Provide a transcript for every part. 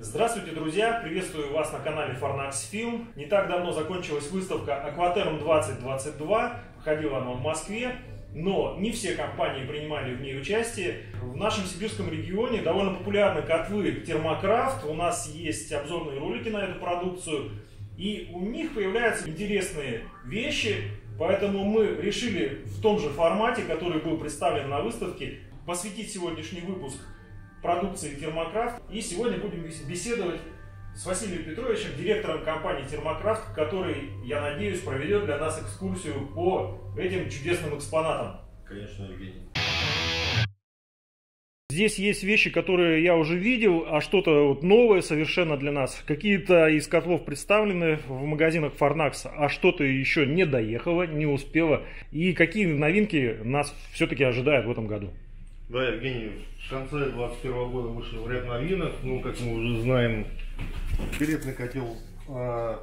Здравствуйте, друзья! Приветствую вас на канале Farnax Film. Не так давно закончилась выставка Aquaterm 2022. Проходила она в Москве. Но не все компании принимали в ней участие. В нашем сибирском регионе довольно популярны котлы Термокрафт. У нас есть обзорные ролики на эту продукцию. И у них появляются интересные вещи. Поэтому мы решили в том же формате, который был представлен на выставке, посвятить сегодняшний выпуск продукции Термокрафт. И сегодня будем беседовать с Василием Петровичем, директором компании Термокрафт, который, я надеюсь, проведет для нас экскурсию по этим чудесным экспонатам. Конечно, Евгений. Здесь есть вещи, которые я уже видел, а что-то вот новое совершенно для нас. Какие-то из котлов представлены в магазинах Farnax, а что-то еще не доехало, не успело. И какие новинки нас все-таки ожидают в этом году? Да, Евгений, в конце 2021 года вышел ряд новинок. Ну, как мы уже знаем, пилетный котел э,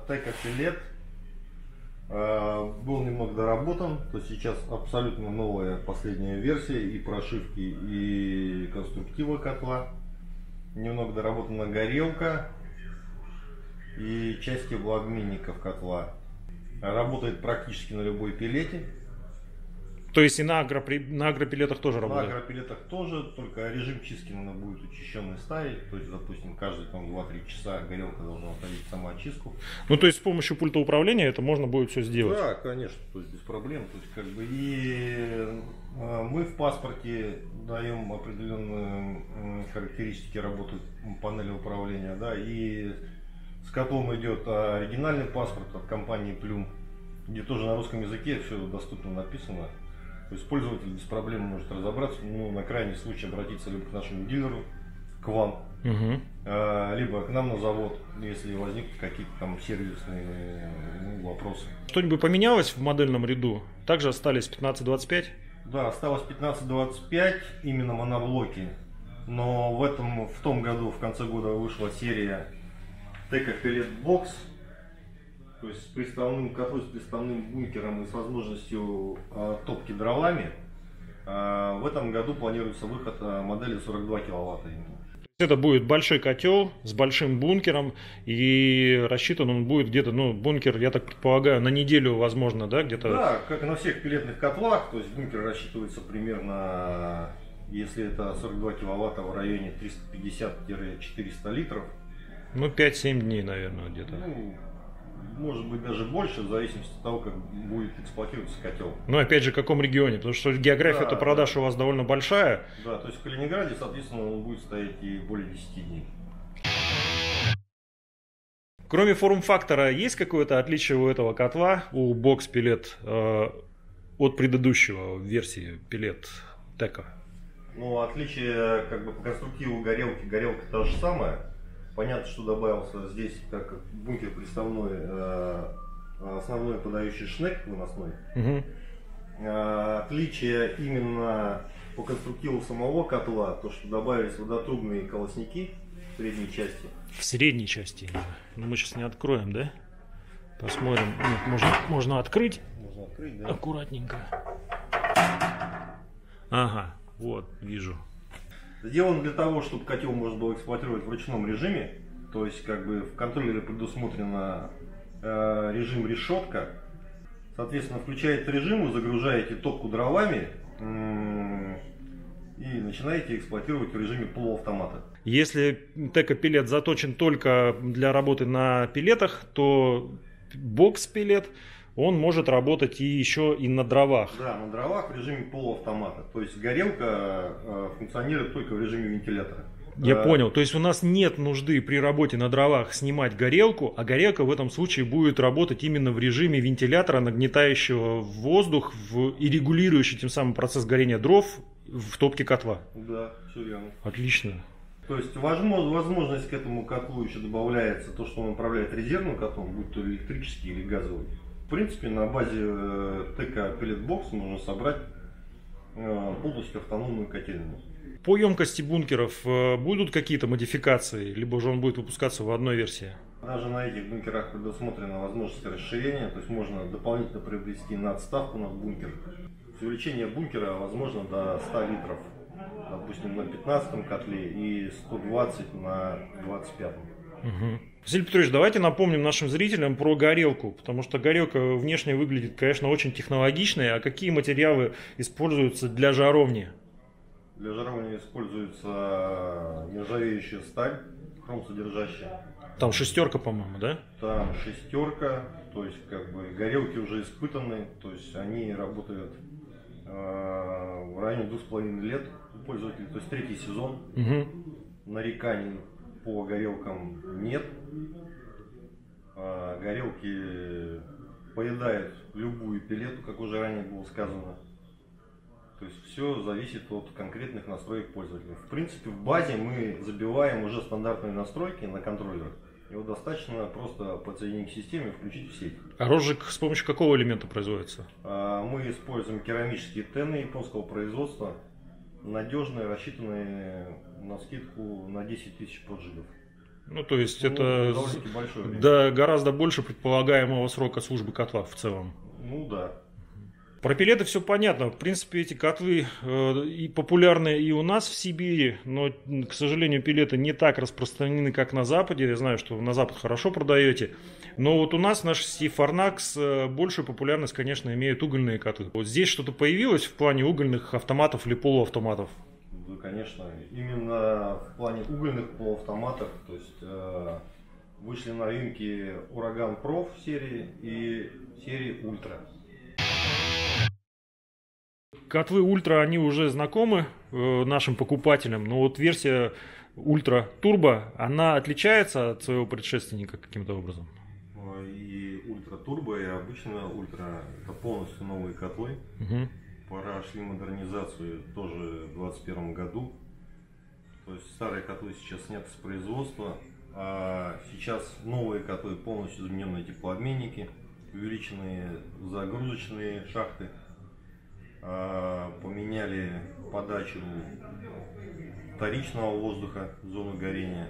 э, был немного доработан. То сейчас абсолютно новая последняя версия и прошивки, и конструктива котла. Немного доработана горелка и части влагминников котла. Работает практически на любой пилете. То есть и на, агропри... на агропилетах тоже работает? На агропилетах тоже, только режим чистки надо будет учащенный ставить. То есть, допустим, каждые там 2-3 часа горелка должна ставить самоочистку. Ну, то есть с помощью пульта управления это можно будет все сделать? Да, конечно, то есть без проблем. То есть, как бы, и э, мы в паспорте даем определенные характеристики работы панели управления, да, и с котом идет оригинальный паспорт от компании Plum, где тоже на русском языке все доступно написано. То есть пользователь без проблем может разобраться, ну, на крайний случай обратиться либо к нашему дилеру, к вам, угу. либо к нам на завод, если возникнут какие-то там сервисные ну, вопросы. Что-нибудь поменялось в модельном ряду? Также остались 1525? Да, осталось 1525, именно моноблоки. Но в этом, в том году, в конце года вышла серия Teco Pellet Box то есть с приставным котлом, с приставным бункером и с возможностью э, топки дровами. Э, в этом году планируется выход э, модели 42 киловатта именно. Это будет большой котел с большим бункером, и рассчитан он будет где-то, ну, бункер, я так предполагаю, на неделю, возможно, да, где-то? Да, как и на всех пилетных котлах, то есть бункер рассчитывается примерно, если это 42 киловатта в районе 350-400 литров. Ну, 5-7 дней, наверное, где-то. Ну, может быть даже больше, в зависимости от того, как будет эксплуатироваться котел. Ну, опять же, в каком регионе? Потому что география да, продаж да. у вас довольно большая. Да, то есть в Калининграде, соответственно, он будет стоять и более 10 дней. Кроме форм-фактора, есть какое-то отличие у этого котла, у бокс-пилет, э, от предыдущего версии пилет Тека? Ну, отличие как бы по конструктиву горелки, горелка та же самая, Понятно, что добавился здесь, как бункер приставной, э, основной подающий шнек выносной. Угу. Отличие именно по конструктиву самого котла, то, что добавились водотрубные колосники в средней части. В средней части. Ну, мы сейчас не откроем, да? Посмотрим. Нет, можно, можно открыть. Можно открыть, да. Аккуратненько. Ага, вот, вижу. Сделан для того, чтобы котел можно было эксплуатировать в ручном режиме. То есть как бы в контроллере предусмотрено э, режим решетка. Соответственно, включаете режим, загружаете топку дровами и начинаете эксплуатировать в режиме полуавтомата. Если теко-пилет заточен только для работы на пилетах, то бокс-пилет он может работать и еще и на дровах. Да, на дровах в режиме полуавтомата. То есть горелка э, функционирует только в режиме вентилятора. Я понял. То есть у нас нет нужды при работе на дровах снимать горелку, а горелка в этом случае будет работать именно в режиме вентилятора, нагнетающего воздух в, и регулирующий тем самым процесс горения дров в топке котла. Да, все верно. Отлично. То есть возможность к этому котлу еще добавляется то, что он управляет резервным котлом, будь то электрический или газовый. В принципе, на базе э, ТК Box можно собрать э, полностью автономную котельную. По емкости бункеров э, будут какие-то модификации, либо же он будет выпускаться в одной версии? Даже на этих бункерах предусмотрена возможность расширения, то есть можно дополнительно приобрести надставку над бункер. Увеличение бункера возможно до 100 литров допустим, на 15 котле и 120 на 25. Угу. Василий Петрович, давайте напомним нашим зрителям про горелку, потому что горелка внешне выглядит, конечно, очень технологичной. А какие материалы используются для жаровни? Для жаровни используется нержавеющая сталь, хромсодержащая. Там шестерка, по-моему, да? Там шестерка, то есть как бы горелки уже испытаны, то есть они работают э, в районе двух с половиной лет у пользователей, то есть третий сезон. Угу. Нареканий по горелкам нет. А, горелки поедают любую пилету, как уже ранее было сказано. То есть все зависит от конкретных настроек пользователя. В принципе, в базе мы забиваем уже стандартные настройки на контроллерах. Его достаточно просто подсоединить к системе и включить в сеть. А розжиг с помощью какого элемента производится? А, мы используем керамические тены японского производства, надежные, рассчитанные на скидку на 10 тысяч поджигов. Ну, то есть ну, это да, гораздо больше предполагаемого срока службы котла в целом. Ну да. Про пилеты все понятно. В принципе, эти котлы э, и популярны и у нас в Сибири, но, к сожалению, пилеты не так распространены, как на Западе. Я знаю, что на Запад хорошо продаете. Но вот у нас наш сети Фарнакс э, большую популярность, конечно, имеют угольные котлы. Вот здесь что-то появилось в плане угольных автоматов или полуавтоматов? Да, конечно. Именно в плане угольных полуавтоматов, то есть э, вышли новинки Ураган Проф серии и серии Ультра. Котлы Ультра, они уже знакомы э, нашим покупателям, но вот версия Ультра Турбо, она отличается от своего предшественника каким-то образом? И Ультра Турбо, и обычно Ультра это полностью новые котлы. Угу. Прошли модернизацию тоже в 2021 году. То есть старые котлы сейчас сняты с производства, а сейчас новые котлы полностью измененные теплообменники, увеличенные загрузочные шахты – а, поменяли подачу вторичного воздуха в зону горения,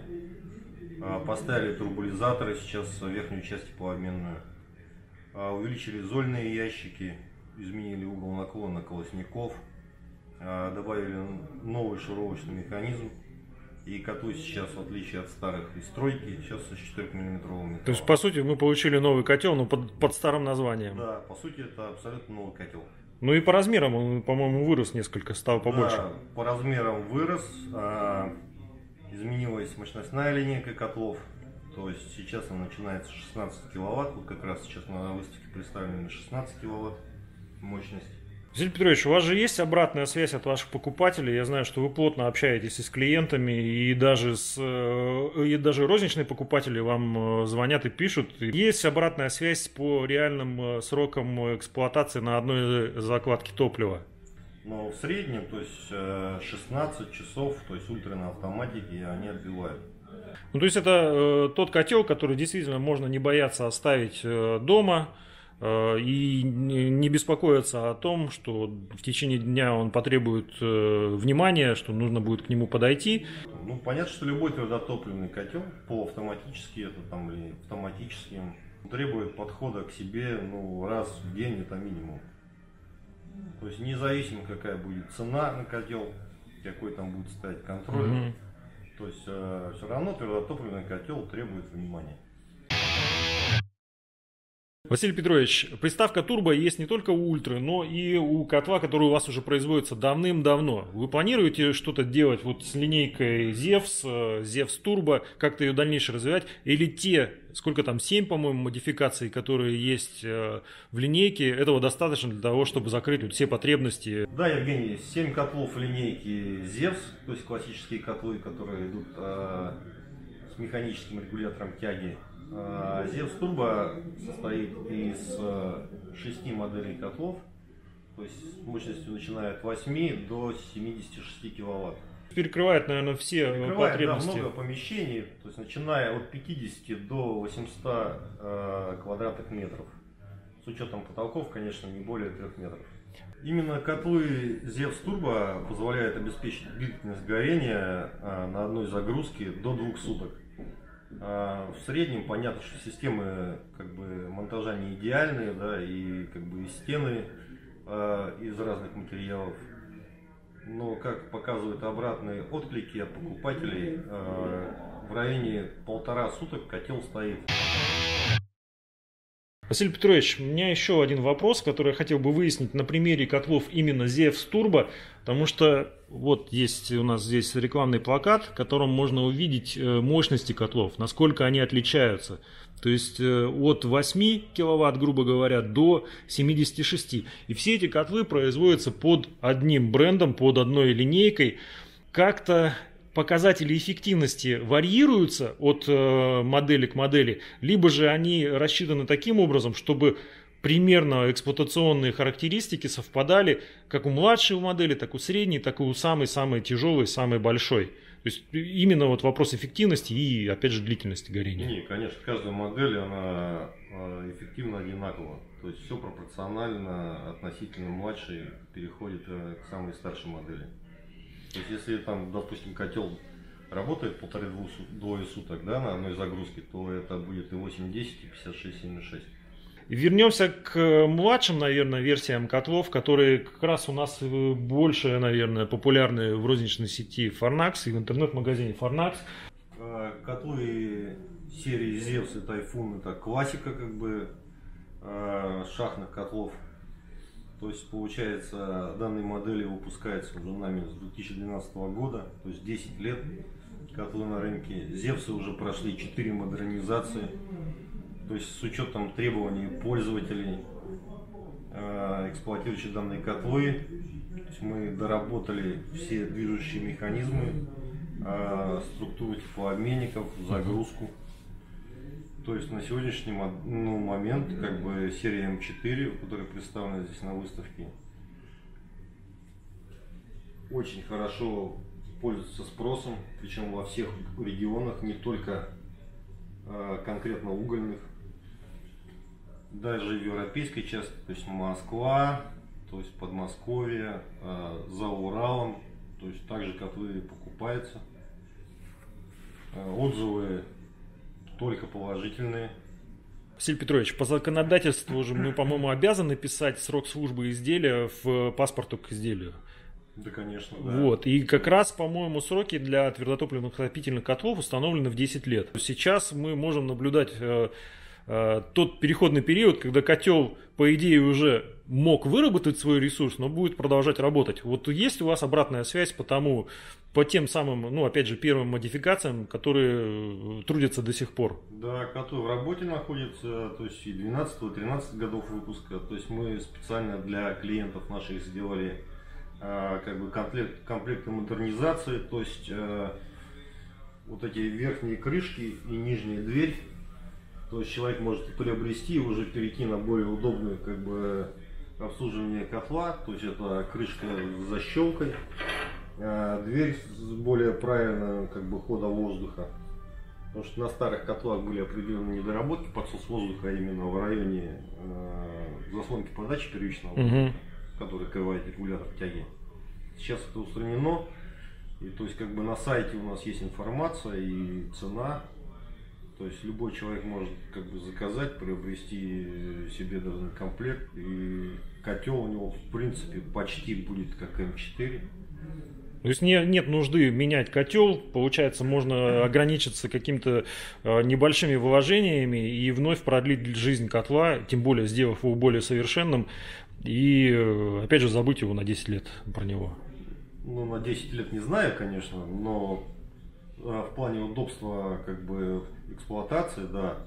а, поставили турбулизаторы сейчас в верхнюю часть теплообменную, а, увеличили зольные ящики, изменили угол наклона колосников, добавили новый шуровочный механизм, и котлы сейчас, в отличие от старых из стройки, сейчас со 4 миллиметровым. То есть, по сути, мы получили новый котел, но под, под старым названием. Да, по сути, это абсолютно новый котел. Ну и по размерам он, по-моему, вырос несколько, стал побольше. Да, по размерам вырос. А, изменилась мощностная линейка котлов. То есть сейчас она начинается с 16 киловатт. Вот как раз сейчас на выставке представлены 16 киловатт мощность. Василий Петрович, у вас же есть обратная связь от ваших покупателей. Я знаю, что вы плотно общаетесь и с клиентами, и даже, с, э, и даже розничные покупатели вам э, звонят и пишут. Есть обратная связь по реальным э, срокам эксплуатации на одной закладке топлива? Ну, в среднем, то есть 16 часов, то есть ультра на автоматике они отбивают. Ну, то есть это э, тот котел, который действительно можно не бояться оставить э, дома, и не беспокоиться о том, что в течение дня он потребует э, внимания, что нужно будет к нему подойти. Ну, понятно, что любой твердотопливный котел, полуавтоматический это там или автоматический, требует подхода к себе ну, раз в день, это минимум. То есть независимо какая будет цена на котел, какой там будет стоять контроль, угу. то есть э, все равно твердотопливный котел требует внимания. Василий Петрович, приставка турбо есть не только у ультры, но и у котла, который у вас уже производится давным-давно. Вы планируете что-то делать вот с линейкой Zevs, Zevs Turbo, как-то ее дальнейшее развивать? Или те, сколько там, 7, по-моему, модификаций, которые есть э, в линейке, этого достаточно для того, чтобы закрыть вот все потребности? Да, Евгений, 7 котлов линейки Zevs, то есть классические котлы, которые идут э, с механическим регулятором тяги А, Turbo состоит из э, шести моделей котлов, то есть мощностью начиная от 8 до 76 киловатт. Перекрывает, наверное, все Перекрывает, потребности. Да, много помещений, то есть начиная от 50 до 800 э, квадратных метров. С учетом потолков, конечно, не более 3 метров. Именно котлы Zeus Turbo позволяют обеспечить длительность горения э, на одной загрузке до двух суток. А, в среднем понятно, что системы как бы монтажа не идеальные, да, и как бы и стены э, из разных материалов. но как показывают обратные отклики от покупателей, э, в районе полтора суток котел стоит. Василий Петрович, у меня еще один вопрос, который я хотел бы выяснить на примере котлов именно Zevs Turbo, потому что вот есть у нас здесь рекламный плакат, в котором можно увидеть э, мощности котлов, насколько они отличаются. То есть э, от 8 киловатт, грубо говоря, до 76. И все эти котлы производятся под одним брендом, под одной линейкой. Как-то показатели эффективности варьируются от э, модели к модели, либо же они рассчитаны таким образом, чтобы примерно эксплуатационные характеристики совпадали как у младшей модели, так у средней, так и у самой-самой тяжелой, самой большой. То есть именно вот вопрос эффективности и, опять же, длительности горения. Не, конечно, каждая модель, она э, эффективно одинакова. То есть все пропорционально относительно младшей переходит э, к самой старшей модели. То есть, если там, допустим, котел работает полторы-двое суток да, на одной загрузке, то это будет и 8-10, и 56-76. Вернемся к младшим, наверное, версиям котлов, которые как раз у нас больше, наверное, популярны в розничной сети Farnax и в интернет-магазине Farnax. А, котлы серии Zeus и Typhoon это классика как бы шахтных котлов то есть, получается, данные модели выпускаются уже нами с 2012 года, то есть 10 лет котлы на рынке. Зевсы уже прошли 4 модернизации, то есть с учетом требований пользователей, э, эксплуатирующих данные котлы. Мы доработали все движущие механизмы, э, структуру теплообменников, загрузку. То есть на сегодняшний ну, момент как бы серия М4, которая представлена здесь на выставке, очень хорошо пользуется спросом, причем во всех регионах, не только э, конкретно угольных, даже в европейской части, то есть Москва, то есть Подмосковье, э, за Уралом, то есть также котлы покупаются. Э, отзывы только положительные. Василий Петрович, по законодательству уже мы, по-моему, обязаны писать срок службы изделия в паспорту к изделию. Да, конечно, да. Вот. И как раз, по-моему, сроки для твердотопливных отопительных котлов установлены в 10 лет. Сейчас мы можем наблюдать э, тот переходный период, когда котел, по идее, уже мог выработать свой ресурс, но будет продолжать работать. Вот есть у вас обратная связь по тому, по тем самым, ну, опять же, первым модификациям, которые э, трудятся до сих пор? Да, который в работе находится, то есть и 12-13 годов выпуска. То есть мы специально для клиентов наших сделали э, как бы комплект, комплекты модернизации, то есть э, вот эти верхние крышки и нижняя дверь. То есть человек может приобрести и уже перейти на более удобную как бы обслуживание котла, то есть это крышка с защелкой, а дверь с более правильного как бы хода воздуха. Потому что на старых котлах были определенные недоработки подсос воздуха именно в районе э, заслонки подачи первичного воздуха, который открывает регулятор тяги. Сейчас это устранено. И то есть как бы на сайте у нас есть информация и цена то есть любой человек может как бы заказать, приобрести себе данный комплект, и котел у него в принципе почти будет как М4. То есть не, нет нужды менять котел, получается, можно ограничиться какими-то э, небольшими вложениями и вновь продлить жизнь котла, тем более сделав его более совершенным, и э, опять же забыть его на 10 лет про него. Ну, на 10 лет не знаю, конечно, но в плане удобства как бы эксплуатации, да,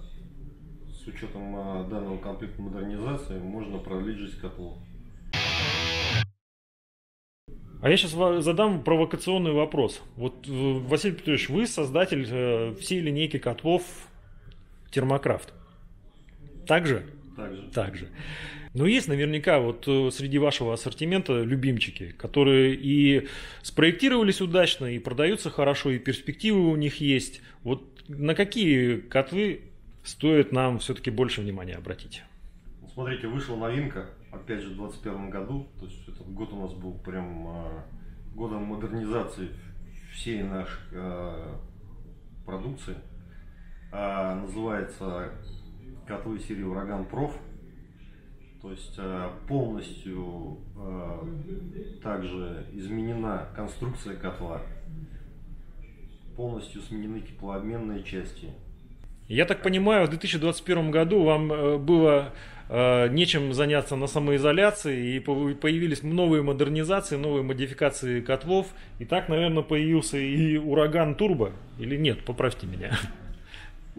с учетом а, данного комплекта модернизации можно продлить жизнь котлов. А я сейчас задам провокационный вопрос. Вот, э, Василий Петрович, вы создатель э, всей линейки котлов Термокрафт. Так же? Так же. Так же. Но есть наверняка вот э, среди вашего ассортимента любимчики, которые и спроектировались удачно, и продаются хорошо, и перспективы у них есть. Вот на какие котлы стоит нам все-таки больше внимания обратить? Смотрите, вышла новинка, опять же, в 2021 году. То есть этот год у нас был прям э, годом модернизации всей нашей э, продукции. А, называется котлы серии Ураган Проф. То есть э, полностью э, также изменена конструкция котла, полностью сменены теплообменные части. Я так понимаю, в 2021 году вам э, было нечем заняться на самоизоляции, и появились новые модернизации, новые модификации котлов. И так, наверное, появился и ураган турбо, или нет, поправьте меня.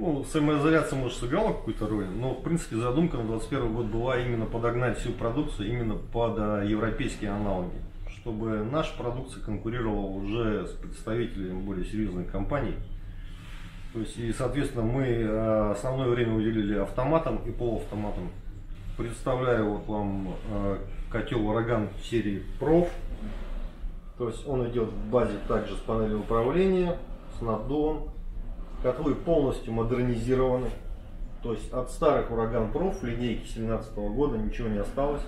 Ну, самоизоляция, может, сыграла какую-то роль, но, в принципе, задумка на 2021 год была именно подогнать всю продукцию именно под а, европейские аналоги, чтобы наша продукция конкурировала уже с представителями более серьезных компаний. То есть, и, соответственно, мы а, основное время уделили автоматам и полуавтоматам. Представляю вот вам а, котел Ураган серии Prof. То есть он идет в базе также с панелью управления, с наддувом Котлы полностью модернизированы. То есть от старых ураган проф линейки 2017 года ничего не осталось.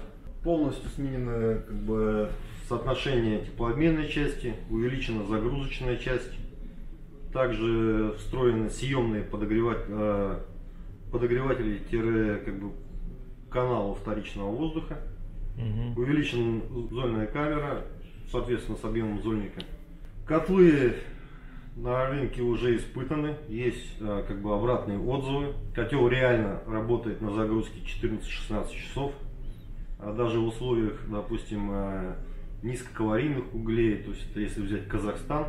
Полностью сменено как бы, соотношение теплообменной части, увеличена загрузочная часть. Также встроены съемные э, подогреватели как бы, канала вторичного воздуха. Угу. Увеличена зольная камера, соответственно, с объемом зольника. Котлы на рынке уже испытаны, есть э, как бы обратные отзывы. Котел реально работает на загрузке 14-16 часов. А даже в условиях, допустим, э, низкокалорийных углей, то есть это если взять Казахстан,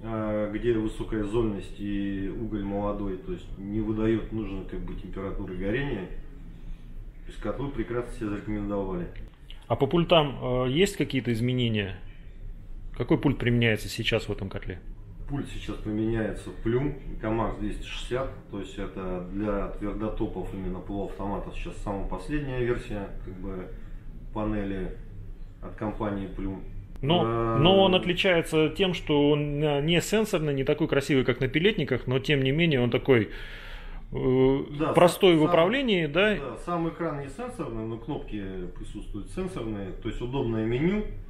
э, где высокая зольность и уголь молодой, то есть не выдает нужной как бы температуры горения, то есть котлы прекрасно себя зарекомендовали. А по пультам есть какие-то изменения? Какой пульт применяется сейчас в этом котле? Пульт сейчас применяется Plum КамАЗ 260, то есть это для твердотопов именно полуавтоматов сейчас самая последняя версия как бы панели от компании Plum. Но, а... но он отличается тем, что он не сенсорный, не такой красивый, как на пилетниках, но тем не менее он такой э, да, простой сам, в управлении, да? Да, сам экран не сенсорный, но кнопки присутствуют сенсорные, то есть удобное меню, Э,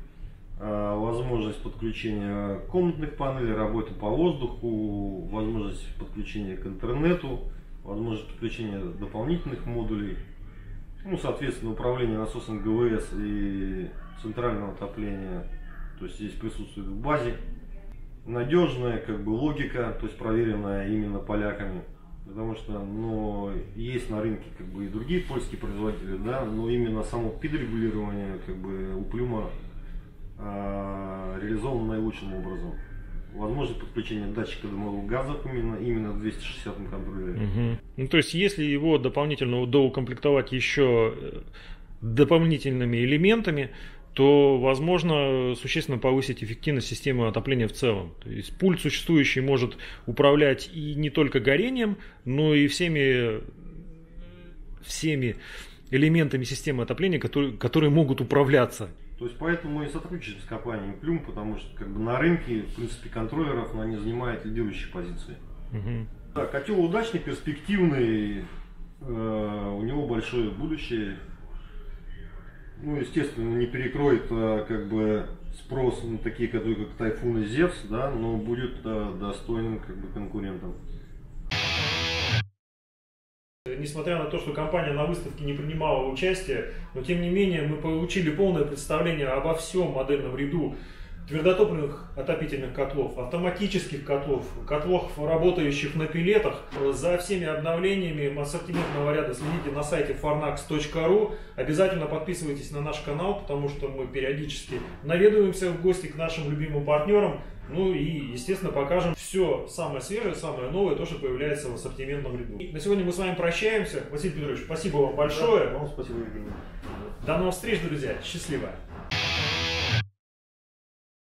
возможность подключения комнатных панелей, работы по воздуху, возможность подключения к интернету, возможность подключения дополнительных модулей, ну, соответственно, управление насосом ГВС и центрального отопления, то есть здесь присутствует в базе. Надежная как бы логика, то есть проверенная именно поляками. Потому что ну, есть на рынке как бы и другие польские производители, да, но именно само пидрегулирование как бы у Плюма э, реализован наилучшим образом. Возможность подключения датчика дымовых газов именно, именно в 260 контроллере. Угу. Ну, то есть, если его дополнительно доукомплектовать еще э, дополнительными элементами, то возможно существенно повысить эффективность системы отопления в целом. То есть пульт существующий может управлять и не только горением, но и всеми, всеми элементами системы отопления, которые, которые могут управляться то есть поэтому мы и сотрудничаем с компанией Plum, потому что как бы на рынке, в принципе, контроллеров но они занимают лидирующие позиции. Угу. Да, котел удачный, перспективный, э, у него большое будущее. Ну, естественно, не перекроет э, как бы спрос на такие, которые как Тайфун и Зевс, да, но будет э, достойным как бы конкурентом. Несмотря на то, что компания на выставке не принимала участия, но тем не менее мы получили полное представление обо всем модельном ряду твердотопливных отопительных котлов, автоматических котлов, котлов, работающих на пилетах. За всеми обновлениями ассортиментного ряда следите на сайте farnax.ru. Обязательно подписывайтесь на наш канал, потому что мы периодически наведываемся в гости к нашим любимым партнерам. Ну и, естественно, покажем все самое свежее, самое новое, то, что появляется в ассортиментном ряду. На сегодня мы с вами прощаемся. Василий Петрович, спасибо вам большое. Да, вам спасибо, Евгений. До новых встреч, друзья. Счастливо.